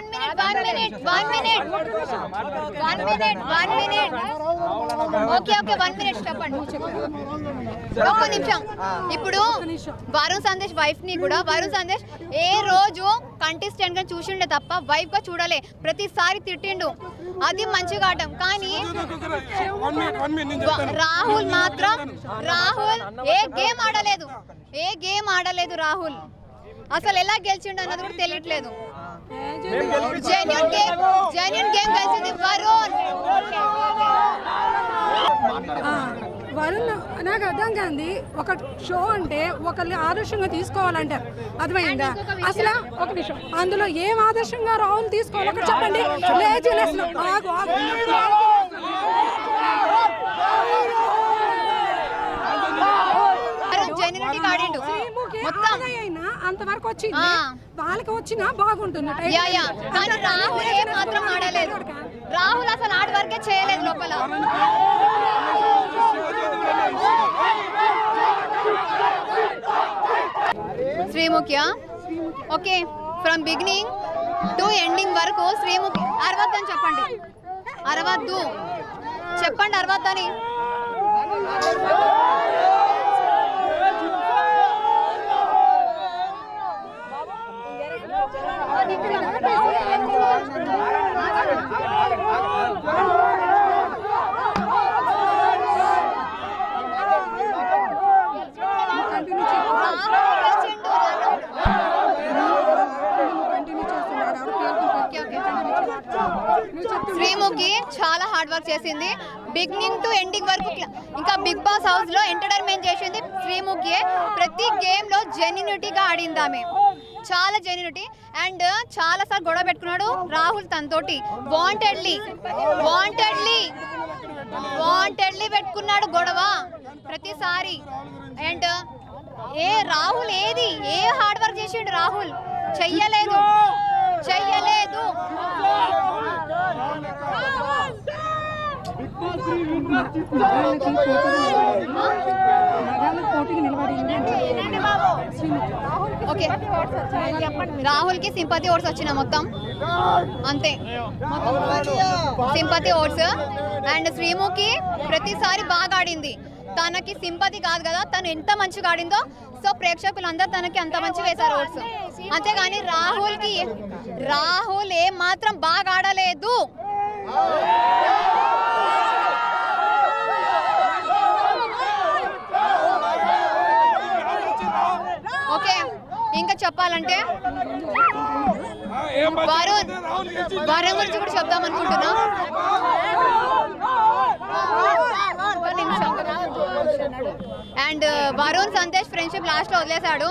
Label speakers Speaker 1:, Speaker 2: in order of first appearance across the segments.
Speaker 1: One minute one minute one minute one minute one minute okay okay one minute చెప్పండి ఒక్క నిమిషం. ఇప్పుడు వరుణ్ సందేశ్ వైఫ్ని కూడా వరుణ్ సందేశ్ ఏ రోజు కంటెస్టెంట్గా చూసిండే తప్ప వైఫ్గా చూడలే. ప్రతిసారి తిట్టిండు. అది మంచిగా ఆడటం. కానీ రాహుల్ మాత్రం రాహుల్ ఏ గేమ్ ఆడలేదు. ఏ గేమ్ ఆడలేదు రాహుల్. అసలు ఎలా గెలిచిండు అన్నది కూడా తెలియట్లేదు. జెన్యున్ గేమ్ జెన్యున్ గేమ్ గెలిచింది వరుణ్!
Speaker 2: నాకు అర్థం కాంది ఒక షో అంటే ఒకరిని ఆదర్శంగా తీసుకోవాలంటే అర్థమైందా? అసలు ఒక నిమిషం అందులో ఏం ఆదర్శంగా రాహుల్ తీసుకోవాలి? ఒకటి చెప్పండి. లేజినెస్ ఆగు ఆగు.
Speaker 1: ఆడిండు మొత్తం.
Speaker 2: అయినా అంతవరకు వచ్చింది. వాళ్ళకి వచ్చినా బాగుంటుంది. Time
Speaker 1: yeah yeah. కానీ రాహుల్ ఏ మాత్రం ఆడలేదు. రాహుల్ అసలు ఆడి వరకే చేయలేదు లోపల. Sreemukhi. Okay from beginning to ending వరకు శ్రీముఖి అరవద్దు అని చెప్పండి. అరవద్దు. చెప్పండి అరవద్దని
Speaker 2: కంటిన్యూ చేయండి
Speaker 1: రాహుల్ గెలిచిండు.
Speaker 2: కంటిన్యూ చేస్తున్నాడు ఎవరు
Speaker 1: ఓకే, ఓకే. శ్రీముఖి చాలా హార్డ్ వర్క్ చేసింది. బిగినింగ్ టు ఎండింగ్ వరకు ఇంకా బిగ్ బాస్ హౌస్లో ఎంటర్టైన్మెంట్ చేసింది శ్రీముఖియే. ప్రతి గేమ్లో జెన్యునిటీగా ఆడింది ఆమె. చాలా జెన్యునిటీ అండ్ చాలా సార్లు గొడవ పెట్టుకున్నాడు రాహుల్ తనతోటి. వాంటెడ్లీ వాంటెడ్లీ వాంటెడ్లీ పెట్టుకున్నాడు గొడవ ప్రతిసారి. అండ్ ఏ రాహుల్ ఏది? ఏ హార్డ్ వర్క్ చేసిండు రాహుల్? చెయ్యలేదు. చెయ్యలేదు
Speaker 2: రాహుల్కి
Speaker 1: ఓకే. రాహుల్కి సింపతి ఓట్స్ వచ్చిన మొత్తం. అంతే. Sympathy oats. అండ్ శ్రీముఖి ప్రతిసారి బాగా ఆడింది. తనకి సింపతి కాదు కదా తను ఎంత మంచిగా ఆడిందో సో ప్రేక్షకులందరూ తనకి అంత మంచి వేశారు ఓట్స్. అంతేగాని రాహుల్కి రాహుల్ ఏం మాత్రం బాగా ఆడలేదు. ఓకే ఇంకా చెప్పాలంటే వరుణ్ వరుణ్ గురించి కూడా చెప్దాం అనుకుంటున్నా ఒక్క నిమిషం అండ్ వరుణ్ సంతేష్ ఫ్రెండ్షిప్ లాస్ట్లో వదిలేశాడు.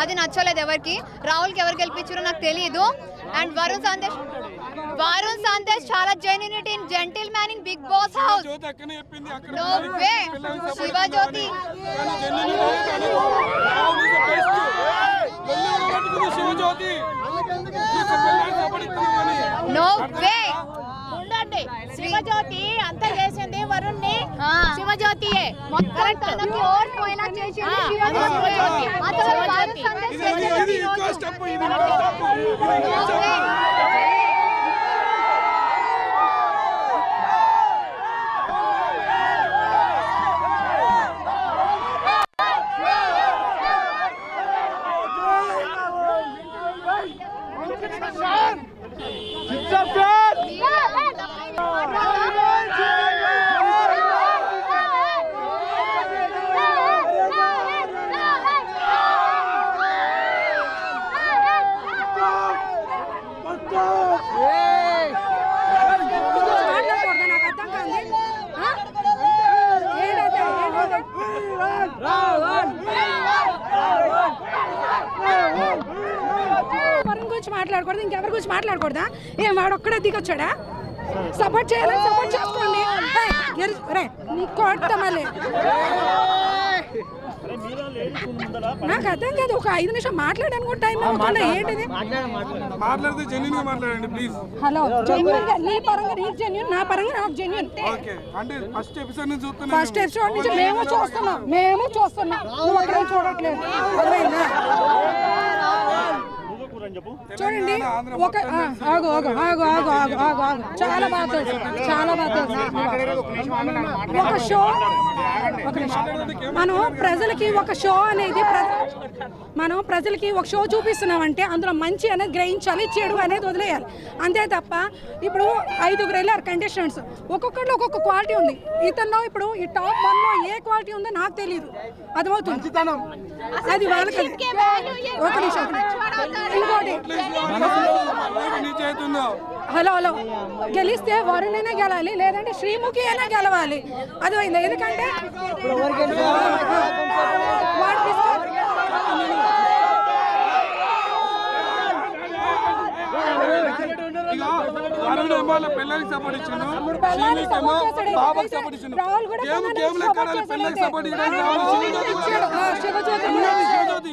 Speaker 1: అది నచ్చలేదు ఎవరికి. రాహుల్కి ఎవరు గెలిపించారో నాకు తెలియదు అండ్ వరుణ్ సంతేష్ వరుణ్ సంతేష్ చాలా genuinity in gentleman in big boss house.
Speaker 3: పిల్లలకి support
Speaker 1: శివజ్యోతి. నో వే
Speaker 4: ఉండండి శివజ్యోతి అంతా చేసింది వరుణ్ణి
Speaker 1: ఆ.
Speaker 4: శివజ్యోతియే
Speaker 1: మొత్తం తనకి ఓట్ పోయేలా చేసింది శివజ్యోతి.
Speaker 4: శివజ్యోతి.
Speaker 1: అసలు
Speaker 4: శివజ్యోతి.
Speaker 1: వరుణ్ సంతేష్
Speaker 3: ఇది ఇది
Speaker 1: చేసేది
Speaker 3: ఇంకో
Speaker 1: ఈరోజు.
Speaker 3: స్టెప్ ఇది ఇంకో స్టెప్ ఇది ఇంకో
Speaker 1: No
Speaker 3: స్టెప్
Speaker 1: way.
Speaker 2: మాట్లాడకూడదు నాకు అర్థం కాదు ఆ? ఏంటంటే ఏంటంటే వరుణ్ గురించి మాట్లాడకూడదు ఇంకెవరి గురించి మాట్లాడకూడదా? ఏం వాడు ఒక్కడే దిగొచ్చాడా? సపోర్ట్ చేయాలని సపోర్ట్ చేసుకోండి. రే నీ కొట్ట మళ్ళీ. నాకు అర్థం కాదు ఒక ఐదు నిమిషం మాట్లాడడానికి కూడా టైం అవ్వకుండా ఏంటిది?
Speaker 3: మాట్లాడితే జెన్యున్గా మాట్లాడండి ప్లీజ్
Speaker 2: హలో జెన్యున్గా నీ పరంగా నీకు జెన్యున్ నా పరంగా నాకు జెన్యున్
Speaker 3: ఓకే అంటే ఫస్ట్ ఎపిసోడ్ నుంచి చూస్తున్నాను
Speaker 2: ఫస్ట్ ఎపిసోడ్ నుంచి మేము చూస్తున్నాం మేము చూస్తున్నాం. నువ్వు అక్కడ చూడట్లేదు? అర్థమైందా? చూడండి ఒక ఆగు ఆగు ఆగు ఆగు ఆగు ఆగు ఆగు. చాలా బాగా చాలా బాగా ఒక షో ఒక. మనం ప్రజలకి ఒక షో అనేది మనం ప్రజలకి ఒక షో చూపిస్తున్నామంటే అందులో మంచి అనేది గ్రహించాలి చెడు అనేది వదిలేయాలి. అంతే తప్ప ఇప్పుడు ఐదుగురు వెళ్ళారు కండిషన్స్ ఒక్కొక్కరిలో ఒక్కొక్క క్వాలిటీ ఉంది. ఇతనిలో ఇప్పుడు ఈ టాప్ వన్లో ఏ క్వాలిటీ ఉందో నాకు తెలియదు అర్థమవుతుంది? అది వాళ్ళకి ఒక నిమిషం. ఇంకోటి. Hello hello. గెలిస్తే వరుణైనా గెలాలి లేదంటే శ్రీముఖి అయినా గెలవాలి. అది అయింది ఎందుకంటే
Speaker 3: ఏమో పిల్లలకి సపోర్ట్ ఇచ్చిండు. బాబాకి సపోర్ట్ ఇచ్చిండు.
Speaker 2: రాహుల్ కూడా
Speaker 3: గేమ్
Speaker 2: పెళ్ళానికి
Speaker 3: గేమ్
Speaker 2: support
Speaker 3: లెక్క పిల్లలకి. సపోర్ట్
Speaker 2: ఇచ్చాడు.